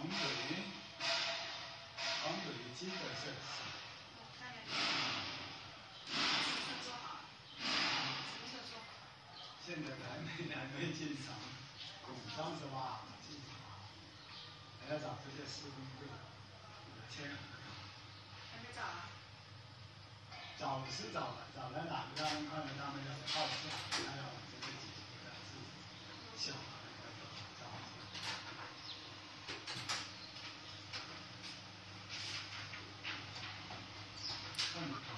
黄队的几个是？我看一下，什么？时候做好？什么？时候做好？现在还没还没进场，工商是吧？进场，还要找这些施工队签。还没找啊？找是找了，找了哪个？让看他们要报价，还。December.